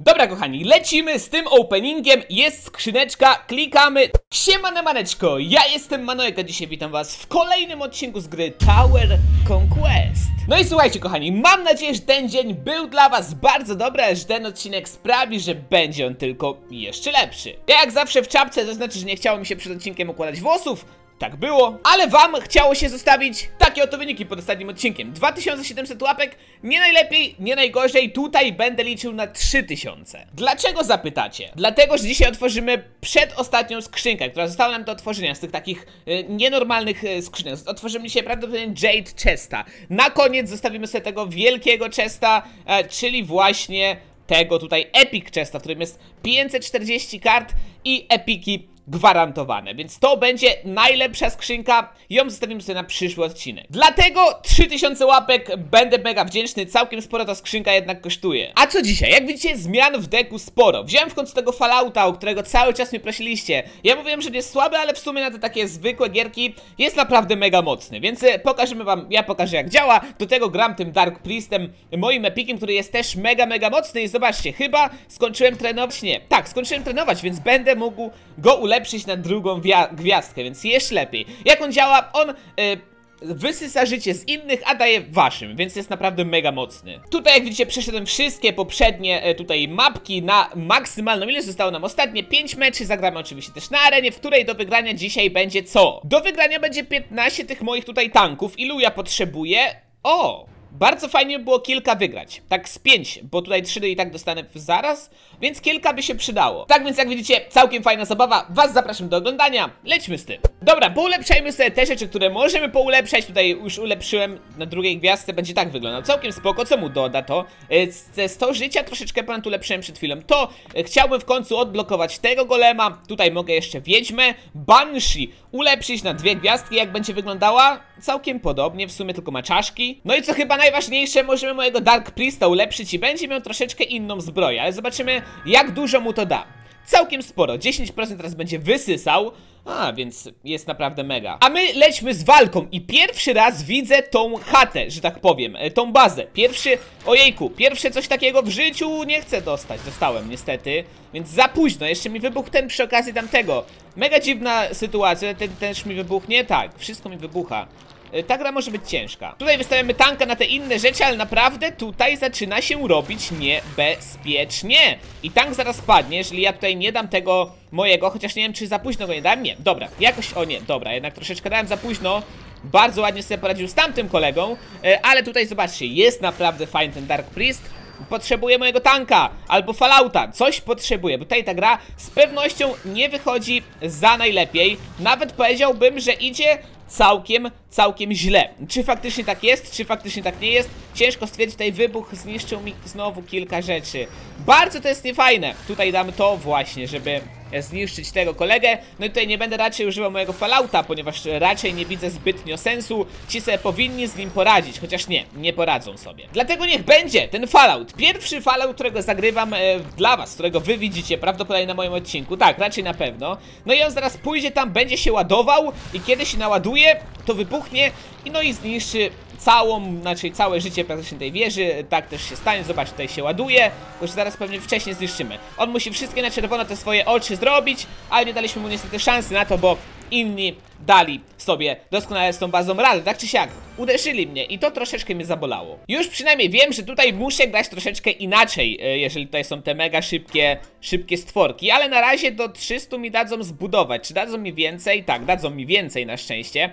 Dobra kochani, lecimy z tym openingiem, jest skrzyneczka, klikamy. Siemane maneczko, ja jestem Manojek, a dzisiaj witam was w kolejnym odcinku z gry Tower Conquest. No i słuchajcie kochani, mam nadzieję, że ten dzień był dla was bardzo dobry, że ten odcinek sprawi, że będzie on tylko jeszcze lepszy. Ja jak zawsze w czapce, to znaczy, że nie chciało mi się przed odcinkiem układać włosów tak było, ale wam chciało się zostawić takie oto wyniki pod ostatnim odcinkiem. 2700 łapek, nie najlepiej, nie najgorzej, tutaj będę liczył na 3000 Dlaczego zapytacie? Dlatego, że dzisiaj otworzymy przedostatnią skrzynkę, która została nam do otworzenia z tych takich e, nienormalnych e, skrzynek Otworzymy dzisiaj prawdopodobnie Jade Chesta. Na koniec zostawimy sobie tego wielkiego Chesta, e, czyli właśnie tego tutaj Epic Chesta, w którym jest 540 kart i epiki gwarantowane, więc to będzie najlepsza skrzynka, ją zostawimy sobie na przyszły odcinek. Dlatego 3000 łapek, będę mega wdzięczny, całkiem sporo ta skrzynka jednak kosztuje. A co dzisiaj? Jak widzicie, zmian w deku sporo. Wziąłem w końcu tego Fallouta, o którego cały czas mnie prosiliście. Ja mówiłem, że jest słaby, ale w sumie na te takie zwykłe gierki jest naprawdę mega mocny, więc e, pokażemy wam, ja pokażę jak działa, do tego gram tym Dark Priestem, moim epikiem, który jest też mega, mega mocny i zobaczcie, chyba skończyłem trenować, nie, tak, skończyłem trenować, więc będę mógł go ulepszyć ulepszyć na drugą gwiazdkę, więc jeszcze lepiej. Jak on działa? On... Yy, wysysa życie z innych, a daje waszym, więc jest naprawdę mega mocny. Tutaj jak widzicie przeszedłem wszystkie poprzednie e, tutaj mapki na maksymalną ile zostało nam ostatnie 5 meczy, zagramy oczywiście też na arenie, w której do wygrania dzisiaj będzie co? Do wygrania będzie 15 tych moich tutaj tanków, ilu ja potrzebuję? O! Bardzo fajnie było kilka wygrać. Tak z pięć, bo tutaj trzy i tak dostanę zaraz, więc kilka by się przydało. Tak więc jak widzicie, całkiem fajna zabawa. Was zapraszam do oglądania. Lećmy z tym. Dobra, poulepszajmy sobie te rzeczy, które możemy poulepszać. Tutaj już ulepszyłem na drugiej gwiazdce, będzie tak wyglądał. Całkiem spoko, co mu doda to? E, ze 100 życia troszeczkę ponad ulepszyłem przed chwilą. To e, chciałbym w końcu odblokować tego golema. Tutaj mogę jeszcze wiedźmę. Banshee ulepszyć na dwie gwiazdki, jak będzie wyglądała? Całkiem podobnie, w sumie tylko ma czaszki. No i co chyba najważniejsze, możemy mojego Dark Priesta ulepszyć i będzie miał troszeczkę inną zbroję, ale zobaczymy jak dużo mu to da. Całkiem sporo, 10% teraz będzie wysysał, a, więc jest naprawdę mega. A my lećmy z walką i pierwszy raz widzę tą chatę, że tak powiem, e, tą bazę. Pierwszy, ojejku, pierwsze coś takiego w życiu nie chcę dostać. Dostałem niestety, więc za późno. Jeszcze mi wybuchł ten przy okazji tamtego. Mega dziwna sytuacja, ten też mi wybuchnie? Tak, wszystko mi wybucha. E, ta gra może być ciężka. Tutaj wystawiamy tanka na te inne rzeczy, ale naprawdę tutaj zaczyna się robić niebezpiecznie. I tank zaraz padnie, jeżeli ja tutaj nie dam tego mojego, chociaż nie wiem, czy za późno go nie dałem. Nie, dobra, jakoś, o nie, dobra, jednak troszeczkę dałem za późno. Bardzo ładnie sobie poradził z tamtym kolegą, e, ale tutaj zobaczcie, jest naprawdę fajny ten Dark Priest. Potrzebuję mojego tanka albo Fallouta, coś potrzebuję, bo tutaj ta gra z pewnością nie wychodzi za najlepiej. Nawet powiedziałbym, że idzie całkiem, całkiem źle. Czy faktycznie tak jest, czy faktycznie tak nie jest? Ciężko stwierdzić, tutaj wybuch zniszczył mi znowu kilka rzeczy. Bardzo to jest niefajne. Tutaj damy to właśnie, żeby zniszczyć tego kolegę. No i tutaj nie będę raczej używał mojego Fallouta, ponieważ raczej nie widzę zbytnio sensu. Ci sobie powinni z nim poradzić, chociaż nie, nie poradzą sobie. Dlatego niech będzie ten Fallout. Pierwszy Fallout, którego zagrywam e, dla was, którego wy widzicie prawdopodobnie na moim odcinku. Tak, raczej na pewno. No i on zaraz pójdzie tam, będzie się ładował i kiedy się naładuje, to wybuchnie i no i zniszczy całą, znaczy całe życie praktycznie tej wieży, tak też się stanie, zobacz, tutaj się ładuje, tylko zaraz pewnie wcześniej zniszczymy. On musi wszystkie na czerwono te swoje oczy zrobić, ale nie daliśmy mu niestety szansy na to, bo inni dali sobie doskonale z tą bazą radę, tak czy siak, uderzyli mnie i to troszeczkę mnie zabolało. Już przynajmniej wiem, że tutaj muszę grać troszeczkę inaczej, e, jeżeli tutaj są te mega szybkie, szybkie stworki, ale na razie do 300 mi dadzą zbudować, czy dadzą mi więcej? Tak, dadzą mi więcej na szczęście,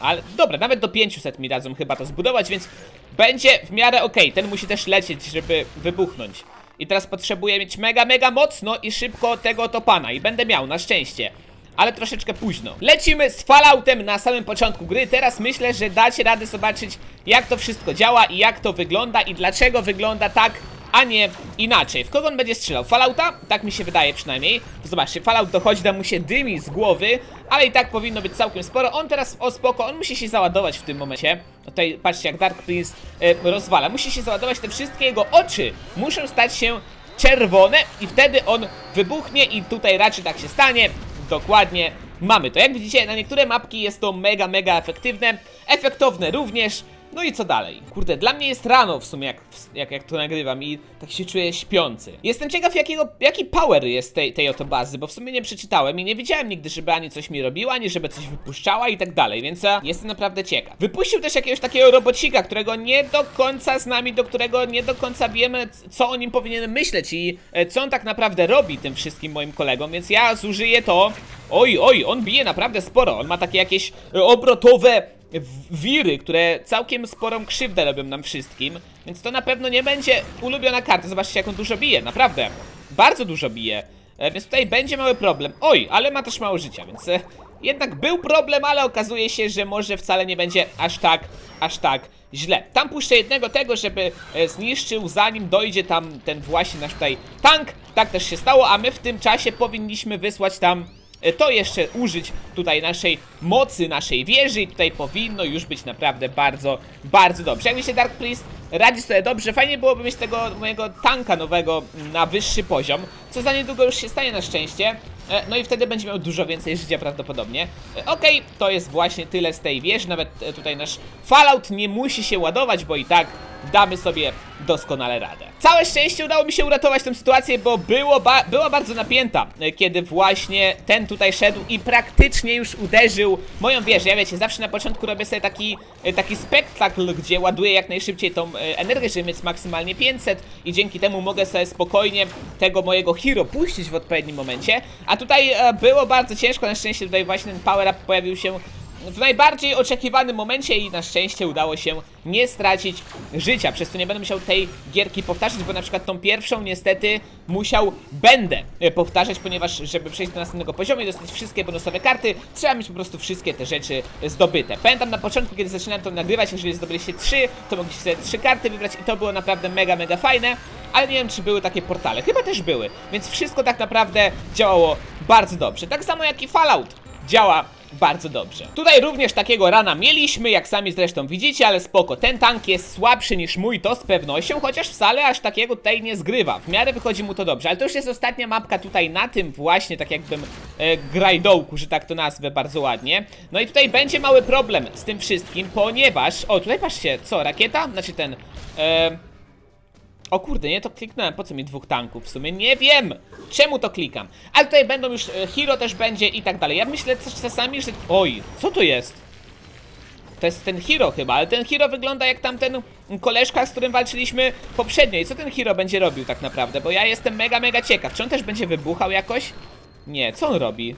ale dobra, nawet do 500 mi dadzą chyba to zbudować, więc będzie w miarę ok. Ten musi też lecieć, żeby wybuchnąć. I teraz potrzebuję mieć mega, mega mocno i szybko tego topana. I będę miał, na szczęście. Ale troszeczkę późno. Lecimy z Falloutem na samym początku gry. Teraz myślę, że dacie radę zobaczyć, jak to wszystko działa i jak to wygląda i dlaczego wygląda tak a nie inaczej. W kogo on będzie strzelał? Fallouta? Tak mi się wydaje przynajmniej. Zobaczcie, Fallout dochodzi, da mu się dymi z głowy, ale i tak powinno być całkiem sporo. On teraz, o spoko, on musi się załadować w tym momencie. Tutaj patrzcie, jak Dark Prince e, rozwala. Musi się załadować, te wszystkie jego oczy muszą stać się czerwone i wtedy on wybuchnie i tutaj raczej tak się stanie. Dokładnie mamy to. Jak widzicie, na niektóre mapki jest to mega, mega efektywne. Efektowne również. No i co dalej? Kurde, dla mnie jest rano w sumie, jak, jak, jak to nagrywam i tak się czuję śpiący. Jestem ciekaw, jakiego, jaki power jest tej, tej oto bazy, bo w sumie nie przeczytałem i nie widziałem nigdy, żeby ani coś mi robiła, ani żeby coś wypuszczała i tak dalej, więc ja jestem naprawdę ciekaw. Wypuścił też jakiegoś takiego robocika, którego nie do końca z nami, do którego nie do końca wiemy, co o nim powinienem myśleć i e, co on tak naprawdę robi tym wszystkim moim kolegom, więc ja zużyję to. Oj, oj, on bije naprawdę sporo, on ma takie jakieś e, obrotowe wiry, które całkiem sporą krzywdę robią nam wszystkim, więc to na pewno nie będzie ulubiona karta. Zobaczcie, jak on dużo bije, naprawdę. Bardzo dużo bije. E, więc tutaj będzie mały problem. Oj, ale ma też mało życia, więc e, jednak był problem, ale okazuje się, że może wcale nie będzie aż tak, aż tak źle. Tam puszczę jednego tego, żeby e, zniszczył, zanim dojdzie tam ten właśnie nasz tutaj tank. Tak też się stało, a my w tym czasie powinniśmy wysłać tam to jeszcze użyć tutaj naszej mocy, naszej wieży i tutaj powinno już być naprawdę bardzo, bardzo dobrze. Jak się Dark Priest radzi sobie dobrze, fajnie byłoby mieć tego mojego tanka nowego na wyższy poziom, co za niedługo już się stanie na szczęście. E, no i wtedy będzie miał dużo więcej życia prawdopodobnie. E, okej, okay, to jest właśnie tyle z tej wieży, nawet tutaj nasz Fallout nie musi się ładować, bo i tak damy sobie doskonale radę. Całe szczęście udało mi się uratować tę sytuację, bo było ba była bardzo napięta, e, kiedy właśnie ten tutaj szedł i praktycznie już uderzył moją wieżę. Ja wiecie, zawsze na początku robię sobie taki, e, taki spektakl, gdzie ładuję jak najszybciej tą e, energię, żeby mieć maksymalnie 500 i dzięki temu mogę sobie spokojnie tego mojego hero puścić w odpowiednim momencie. A tutaj było bardzo ciężko, na szczęście tutaj właśnie ten power up pojawił się w najbardziej oczekiwanym momencie i na szczęście udało się nie stracić życia, przez to nie będę musiał tej gierki powtarzać, bo na przykład tą pierwszą niestety musiał, będę e, powtarzać, ponieważ żeby przejść do następnego poziomu i dostać wszystkie bonusowe karty, trzeba mieć po prostu wszystkie te rzeczy zdobyte. Pamiętam na początku, kiedy zaczynałem to nagrywać, jeżeli zdobyliście trzy, to mogliście sobie trzy karty wybrać i to było naprawdę mega, mega fajne, ale nie wiem, czy były takie portale. Chyba też były, więc wszystko tak naprawdę działało bardzo dobrze. Tak samo jak i Fallout działa bardzo dobrze. Tutaj również takiego rana mieliśmy, jak sami zresztą widzicie, ale spoko. Ten tank jest słabszy niż mój, to z pewnością, chociaż wcale aż takiego tutaj nie zgrywa. W miarę wychodzi mu to dobrze, ale to już jest ostatnia mapka tutaj na tym właśnie, tak jakbym e, grajdołku, że tak to nazwę bardzo ładnie. No i tutaj będzie mały problem z tym wszystkim, ponieważ... O, tutaj patrzcie, co, rakieta? Znaczy ten... E, o kurde, nie to kliknąłem, po co mi dwóch tanków w sumie? Nie wiem, czemu to klikam Ale tutaj będą już, e, hero też będzie i tak dalej Ja myślę czasami, że... Oj, co to jest? To jest ten hero chyba, ale ten hero wygląda jak tamten koleżka, z którym walczyliśmy poprzednio I co ten hero będzie robił tak naprawdę? Bo ja jestem mega, mega ciekaw Czy on też będzie wybuchał jakoś? Nie, co on robi?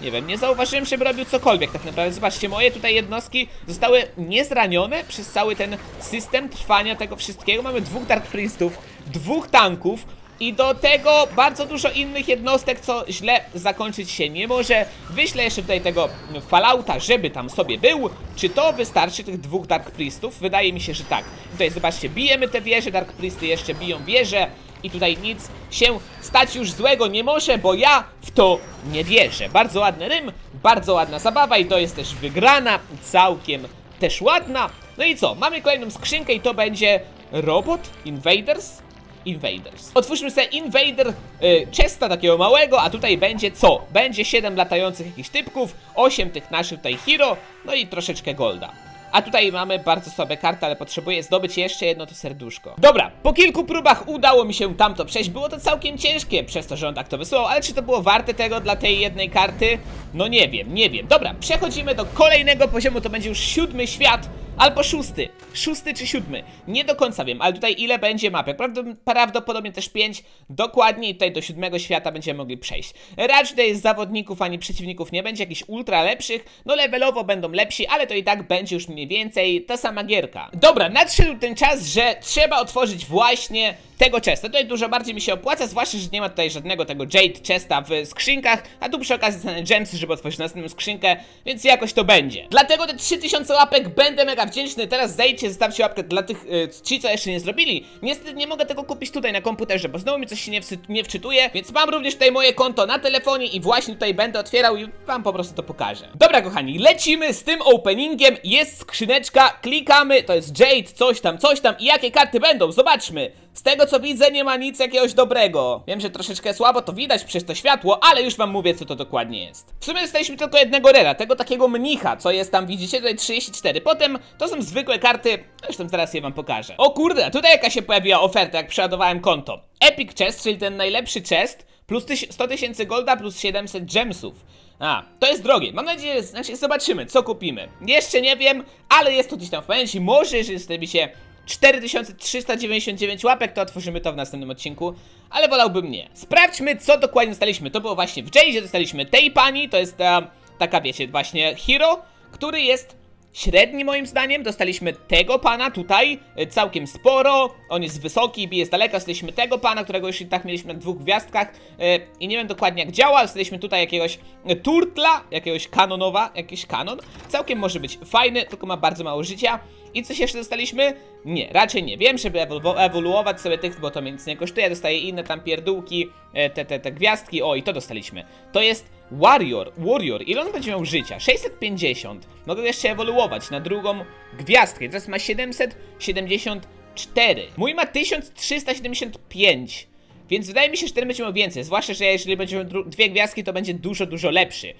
Nie wiem, nie zauważyłem, żeby robił cokolwiek tak naprawdę. Zobaczcie, moje tutaj jednostki zostały niezranione przez cały ten system trwania tego wszystkiego. Mamy dwóch Dark Priestów, dwóch tanków i do tego bardzo dużo innych jednostek, co źle zakończyć się nie może. Wyślę jeszcze tutaj tego Fallouta, żeby tam sobie był. Czy to wystarczy, tych dwóch Dark Priestów? Wydaje mi się, że tak. Tutaj zobaczcie, bijemy te wieże, Dark Priesty jeszcze biją wieże. I tutaj nic się stać już złego nie może, bo ja w to nie wierzę. Bardzo ładny rym, bardzo ładna zabawa i to jest też wygrana, całkiem też ładna. No i co, mamy kolejną skrzynkę i to będzie Robot Invaders? Invaders. Otwórzmy sobie Invader y, Chesta takiego małego, a tutaj będzie co? Będzie 7 latających jakichś typków, 8 tych naszych tutaj hero, no i troszeczkę golda. A tutaj mamy bardzo słabe karty, ale potrzebuję zdobyć jeszcze jedno to serduszko. Dobra, po kilku próbach udało mi się tamto przejść. Było to całkiem ciężkie przez to, że on tak to wysłał, ale czy to było warte tego dla tej jednej karty? No nie wiem, nie wiem. Dobra, przechodzimy do kolejnego poziomu, to będzie już siódmy świat. Albo szósty. Szósty czy siódmy. Nie do końca wiem, ale tutaj ile będzie mapek. Prawdopodobnie też pięć. Dokładnie tutaj do siódmego świata będziemy mogli przejść. Raczej tutaj zawodników ani przeciwników nie będzie jakichś ultra lepszych. No levelowo będą lepsi, ale to i tak będzie już mniej więcej ta sama gierka. Dobra, nadszedł ten czas, że trzeba otworzyć właśnie tego chesta. Tutaj dużo bardziej mi się opłaca, zwłaszcza, że nie ma tutaj żadnego tego Jade chesta w skrzynkach, a tu przy okazji stanę Gems, żeby otworzyć następną skrzynkę, więc jakoś to będzie. Dlatego te 3000 łapek będę mega wdzięczny. Teraz zejdźcie, zostawcie łapkę dla tych, y, ci co jeszcze nie zrobili. Niestety nie mogę tego kupić tutaj na komputerze, bo znowu mi coś się nie, nie wczytuje, więc mam również tutaj moje konto na telefonie i właśnie tutaj będę otwierał i wam po prostu to pokażę. Dobra kochani, lecimy z tym openingiem, jest skrzyneczka, klikamy, to jest Jade, coś tam, coś tam i jakie karty będą, zobaczmy. Z tego co widzę nie ma nic jakiegoś dobrego. Wiem, że troszeczkę słabo to widać przez to światło, ale już wam mówię co to dokładnie jest. W sumie dostaliśmy tylko jednego rera, tego takiego mnicha, co jest tam, widzicie, tutaj 34. Potem to są zwykłe karty, zresztą zaraz je wam pokażę. O kurde, tutaj jaka się pojawiła oferta, jak przeładowałem konto. Epic Chest, czyli ten najlepszy chest, plus 100 tysięcy golda, plus 700 gemsów. A, to jest drogie. Mam nadzieję, znaczy zobaczymy, co kupimy. Jeszcze nie wiem, ale jest to gdzieś tam w pamięci. Może, jeżeli zostawi się 4399 łapek, to otworzymy to w następnym odcinku, ale wolałbym nie. Sprawdźmy, co dokładnie dostaliśmy. To było właśnie w Jade'zie, dostaliśmy tej pani, to jest ta, taka, wiecie, właśnie hero, który jest średni moim zdaniem. Dostaliśmy tego pana tutaj, e, całkiem sporo. On jest wysoki, bije z daleka. Dostaliśmy tego pana, którego już i tak mieliśmy na dwóch gwiazdkach. E, I nie wiem dokładnie jak działa. Dostaliśmy tutaj jakiegoś e, turtla, jakiegoś kanonowa, jakiś kanon. Całkiem może być fajny, tylko ma bardzo mało życia. I coś jeszcze dostaliśmy? Nie, raczej nie. Wiem, żeby ewolu ewoluować sobie tych, bo to nic nie kosztuje. Dostaję inne tam pierdółki, te, te, te gwiazdki. O, i to dostaliśmy. To jest Warrior, Warrior, ile on będzie miał życia? 650. Mogę jeszcze ewoluować na drugą gwiazdkę. Teraz ma 774. Mój ma 1375. Więc wydaje mi się, że ten będzie miał więcej. Zwłaszcza, że jeżeli będzie dwie gwiazdki, to będzie dużo, dużo lepszy.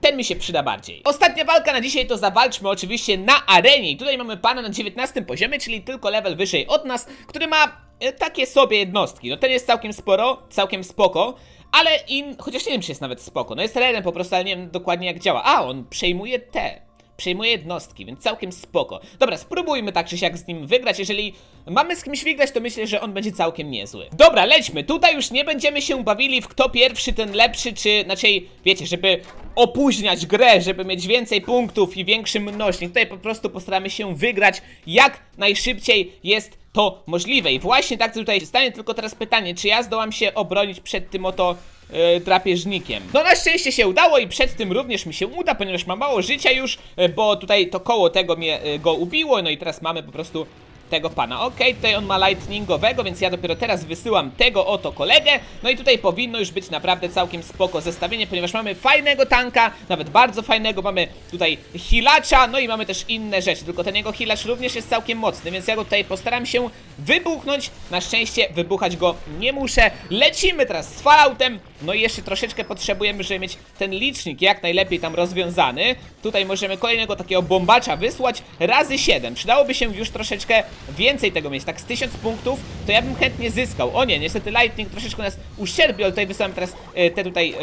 Ten mi się przyda bardziej. Ostatnia walka na dzisiaj to zawalczmy oczywiście na arenie. I tutaj mamy pana na 19 poziomie, czyli tylko level wyżej od nas, który ma e, takie sobie jednostki. No ten jest całkiem sporo, całkiem spoko. Ale in, chociaż nie wiem czy jest nawet spoko, no jest rerem po prostu, ale nie wiem dokładnie jak działa. A, on przejmuje te przejmuje jednostki, więc całkiem spoko. Dobra, spróbujmy tak czy siak z nim wygrać. Jeżeli mamy z kimś wygrać, to myślę, że on będzie całkiem niezły. Dobra, lećmy. Tutaj już nie będziemy się bawili w kto pierwszy, ten lepszy, czy... Znaczy, wiecie, żeby opóźniać grę, żeby mieć więcej punktów i większy mnożnik. Tutaj po prostu postaramy się wygrać jak najszybciej jest to możliwe. I właśnie tak tutaj stanie, tylko teraz pytanie, czy ja zdołam się obronić przed tym oto yy, drapieżnikiem. No na szczęście się udało i przed tym również mi się uda, ponieważ mam mało życia już, yy, bo tutaj to koło tego mnie yy, go ubiło, no i teraz mamy po prostu tego pana. Ok, tutaj on ma lightningowego, więc ja dopiero teraz wysyłam tego oto kolegę. No i tutaj powinno już być naprawdę całkiem spoko zestawienie, ponieważ mamy fajnego tanka, nawet bardzo fajnego. Mamy tutaj hilacza, no i mamy też inne rzeczy. Tylko ten jego hilacz również jest całkiem mocny, więc ja go tutaj postaram się wybuchnąć. Na szczęście wybuchać go nie muszę. Lecimy teraz z Falloutem. No i jeszcze troszeczkę potrzebujemy, żeby mieć ten licznik jak najlepiej tam rozwiązany. Tutaj możemy kolejnego takiego bombacza wysłać razy 7. Przydałoby się już troszeczkę więcej tego mieć, tak z 1000 punktów, to ja bym chętnie zyskał. O nie, niestety Lightning troszeczkę nas uszczerbił, ale tutaj wysyłam teraz e, te tutaj e,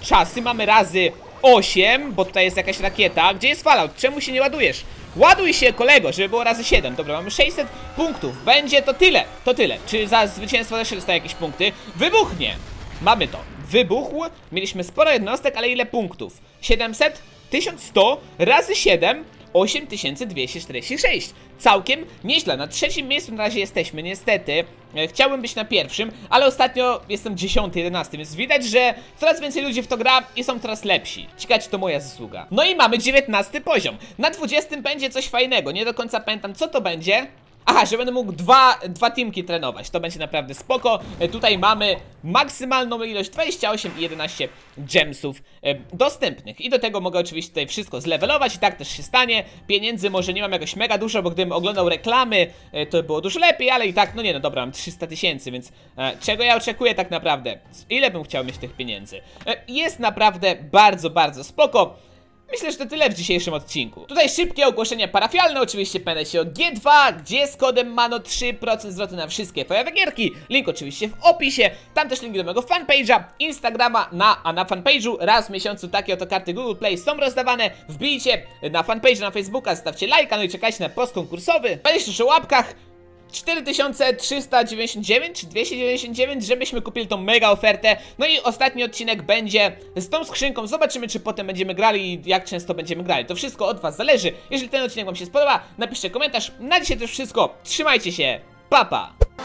czasy. Mamy razy 8, bo tutaj jest jakaś rakieta. Gdzie jest Fallout? Czemu się nie ładujesz? Ładuj się, kolego, żeby było razy 7. Dobra, mamy 600 punktów. Będzie to tyle, to tyle. Czy za zwycięstwo też dostaje jakieś punkty? Wybuchnie! Mamy to. Wybuchł. Mieliśmy sporo jednostek, ale ile punktów? 700? 1100 razy 7 8246 Całkiem nieźle, na trzecim miejscu na razie jesteśmy, niestety. E, Chciałbym być na pierwszym, ale ostatnio jestem 10, 11 Więc widać, że coraz więcej ludzi w to gra i są coraz lepsi. Ciekawe, to moja zasługa. No i mamy 19 poziom. Na 20 będzie coś fajnego, nie do końca pamiętam co to będzie Aha, że będę mógł dwa, dwa teamki trenować, to będzie naprawdę spoko. E, Tutaj mamy maksymalną ilość 28 i 11 gemsów e, dostępnych. I do tego mogę oczywiście tutaj wszystko zlevelować i tak też się stanie. Pieniędzy może nie mam jakoś mega dużo, bo gdybym oglądał reklamy e, to by było dużo lepiej Ale i tak, no nie no dobra, mam 300 tysięcy, więc czego ja oczekuję tak naprawdę? Ile bym chciał mieć tych pieniędzy? Jest naprawdę bardzo, bardzo spoko Myślę, że to tyle w dzisiejszym odcinku. Tutaj szybkie ogłoszenia parafialne, oczywiście pamiętajcie o G2, gdzie z kodem MANO 3% zwrotu na wszystkie twoje gierki. Link oczywiście w opisie, tam też link do mojego fanpage'a, Instagrama, na, a na fanpage'u raz w miesiącu takie oto karty Google Play są rozdawane. Wbijcie na fanpage na Facebooka, zostawcie lajka, no i czekajcie na post konkursowy. Pamiętajcie o łapkach, 4399 czy 299, żebyśmy kupili tą mega ofertę. No i ostatni odcinek będzie z tą skrzynką. Zobaczymy, czy potem będziemy grali i jak często będziemy grali. To wszystko od was zależy. Jeżeli ten odcinek wam się spodoba, napiszcie komentarz. Na dzisiaj to już wszystko. Trzymajcie się. Papa! Pa.